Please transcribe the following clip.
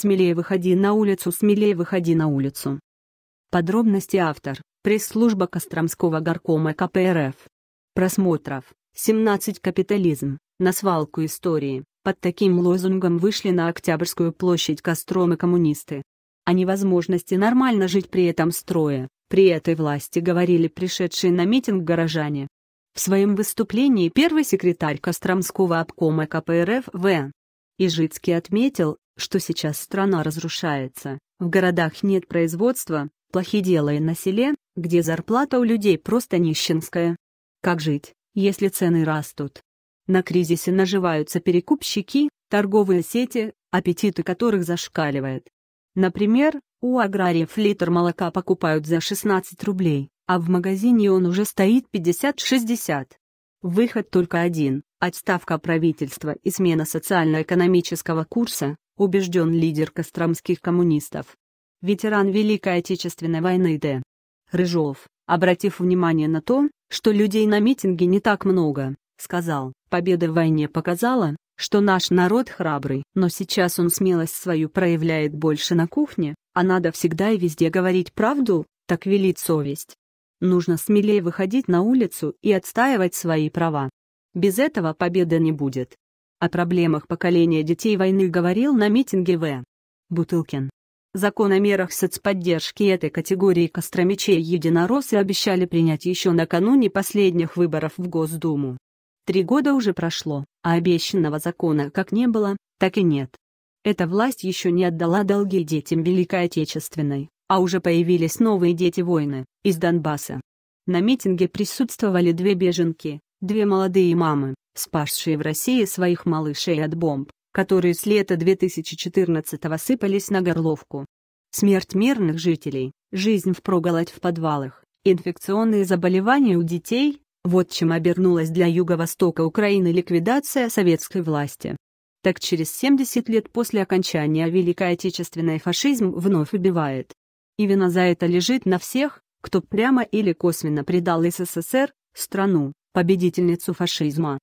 Смелее выходи на улицу, смелее выходи на улицу. Подробности автор, пресс-служба Костромского горкома КПРФ. Просмотров, 17 капитализм, на свалку истории, под таким лозунгом вышли на Октябрьскую площадь Костромы коммунисты. О невозможности нормально жить при этом строе, при этой власти говорили пришедшие на митинг горожане. В своем выступлении первый секретарь Костромского обкома КПРФ В. Ижицкий отметил, что сейчас страна разрушается, в городах нет производства, плохи дела и на селе, где зарплата у людей просто нищенская. Как жить, если цены растут? На кризисе наживаются перекупщики, торговые сети, аппетиты которых зашкаливает. Например, у аграриев литр молока покупают за 16 рублей, а в магазине он уже стоит 50-60. Выход только один – отставка правительства и смена социально-экономического курса, убежден лидер костромских коммунистов. Ветеран Великой Отечественной войны Д. Рыжов, обратив внимание на то, что людей на митинге не так много, сказал, победа в войне показала, что наш народ храбрый, но сейчас он смелость свою проявляет больше на кухне, а надо всегда и везде говорить правду, так велит совесть. Нужно смелее выходить на улицу и отстаивать свои права. Без этого победы не будет. О проблемах поколения детей войны говорил на митинге В. Бутылкин. Закон о мерах соцподдержки этой категории костромичей единороссы обещали принять еще накануне последних выборов в Госдуму. Три года уже прошло, а обещанного закона как не было, так и нет. Эта власть еще не отдала долги детям Великой Отечественной, а уже появились новые дети войны, из Донбасса. На митинге присутствовали две беженки, две молодые мамы, спасшие в России своих малышей от бомб, которые с лета 2014-го сыпались на горловку. Смерть мирных жителей, жизнь впроголодь в подвалах, инфекционные заболевания у детей – вот чем обернулась для юго-востока Украины ликвидация советской власти. Так через 70 лет после окончания Великой Отечественной фашизм вновь убивает. И вина за это лежит на всех, кто прямо или косвенно предал СССР, страну, победительницу фашизма.